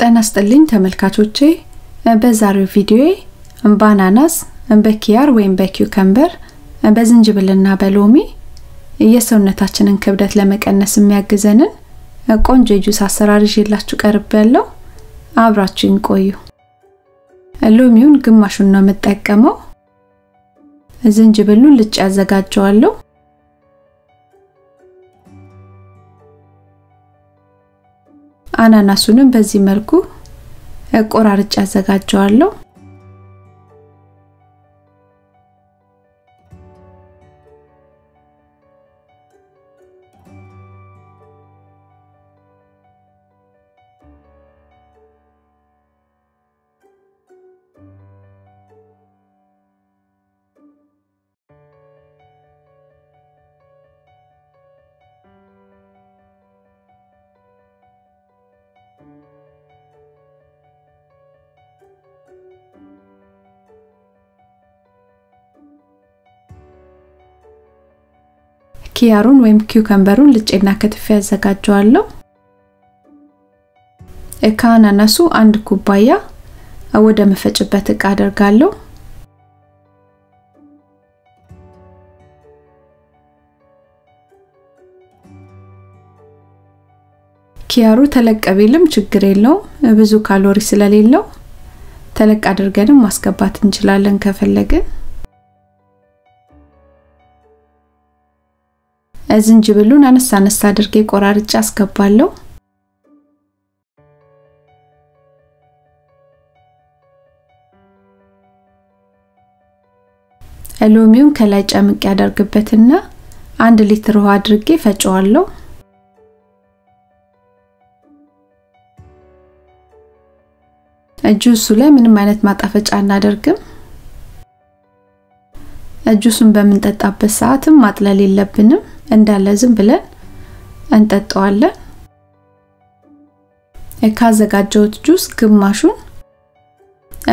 ጤና ይስጥልኝ ተመልካቾቼ በዛሬው ቪዲዮ በአናናስ በኪያር ወይም በ cucumber በዝንጅብልና በሎሚ የሰውነታችንን ክብደት ለመቀነስ የሚያግዘንን ቆንጆ የጁስ አሰራር ይዤላችሁ ቀርቢያለው አብራችሁኝ ቆዩ። ሎሚውን ግማሹን ነው የምጠቀመው። ዝንጅብሉን ልጭ ያዘጋጀዋለሁ። አናናሱንም በዚህ መልኩ ቆራርጬ አዘጋጀዋለሁ። ኪያሩን ወይም ኪውከምበሩን ልጬና ከትፌ ያዘጋጀዋለሁ። ከአናናሱ አንድ ኩባያ ወደ መፈጭበት እቃ አደርጋለሁ። ኪያሩ ተለቅ ቢልም ችግር የለውም፣ ብዙ ካሎሪ ስለሌለው ተለቅ አድርገንም ማስገባት እንችላለን ከፈለግን። ዝንጅብሉን አነስ አነስ አድርጌ ቆራርጬ አስገባለሁ። ሎሚውን ከላይ ጨምቄ ያደርግበትና አንድ ሊትር ውሃ አድርጌ ፈጨዋለሁ። ጁሱ ላይ ምንም አይነት ማጣፈጫ አናደርግም። ጁሱን በምንጠጣበት ሰዓትም ማጥለል የለብንም። እንዳለ ዝም ብለን እንጠጣዋለን። ካዘጋጀሁት ጁስ ግማሹን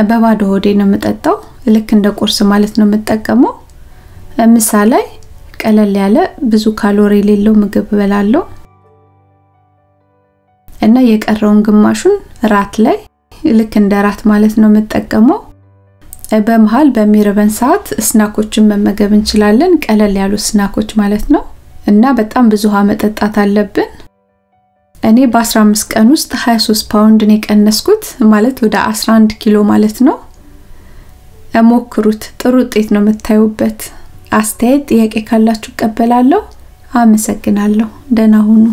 በባዶ ሆዴ ነው የምጠጣው። ልክ እንደ ቁርስ ማለት ነው የምጠቀመው። ምሳ ላይ ቀለል ያለ ብዙ ካሎሪ የሌለው ምግብ እበላለሁ እና የቀረውን ግማሹን ራት ላይ ልክ እንደ ራት ማለት ነው የምጠቀመው። በመሃል በሚርበን ሰዓት ስናኮችን መመገብ እንችላለን። ቀለል ያሉ ስናኮች ማለት ነው። እና በጣም ብዙ ውሃ መጠጣት አለብን። እኔ በ15 ቀን ውስጥ 23 ፓውንድ ነው የቀነስኩት፣ ማለት ወደ 11 ኪሎ ማለት ነው። ሞክሩት፣ ጥሩ ውጤት ነው የምታዩበት። አስተያየት፣ ጥያቄ ካላችሁ እቀበላለሁ። አመሰግናለሁ። ደህና ሁኑ።